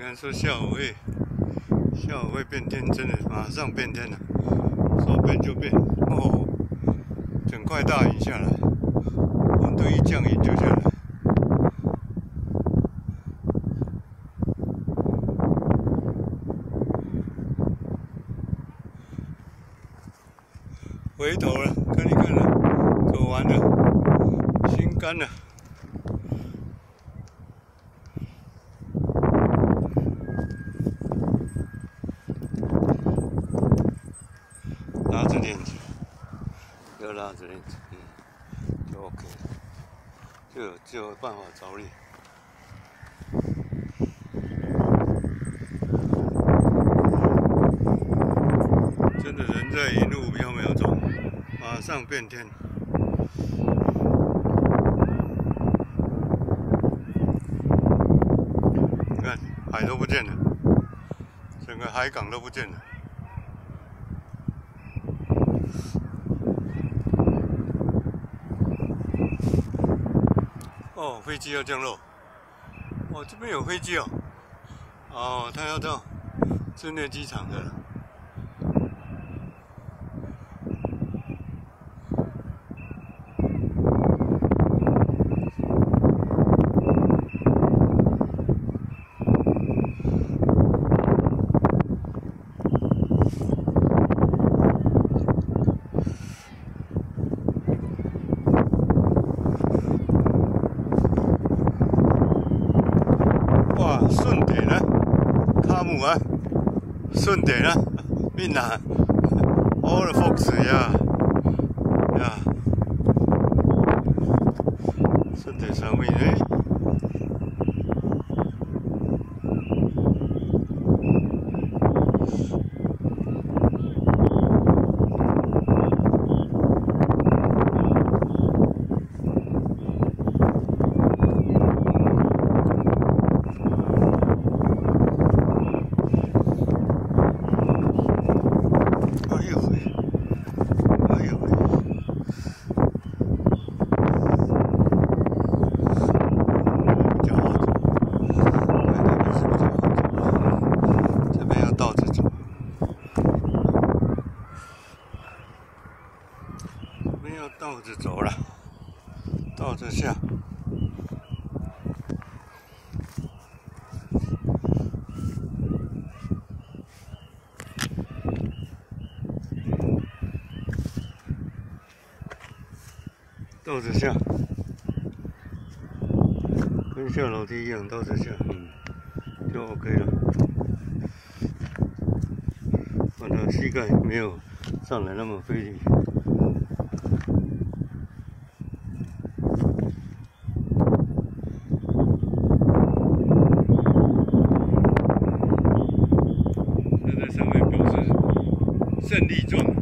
你看说下午会，下午会变天，真的马上变天了，说变就变。哦，整块大云下来，温度一降云就下来。回头了，看一看了，走完了，心干了。拉着链子，要拉着链子，嗯，就 OK 了，就有就有办法着力。真的人在云雾飘渺中，马上变天。你看，海都不见了，整个海港都不见了。哦，飞机要降落。哦，这边有飞机哦。哦，他要到室内机场的。顺点呢，卡姆啊，顺点啊，闽南，all the folks 呀呀，顺点上面哎。哎呦喂！哎呦喂！比较好走，哎，那边是比较好走，这边要倒着走，要倒着走了，倒着下。倒着下，跟下楼梯一样，倒着下，嗯，就 OK 了。反正膝盖没有上来那么费力。这在上面表示胜利状。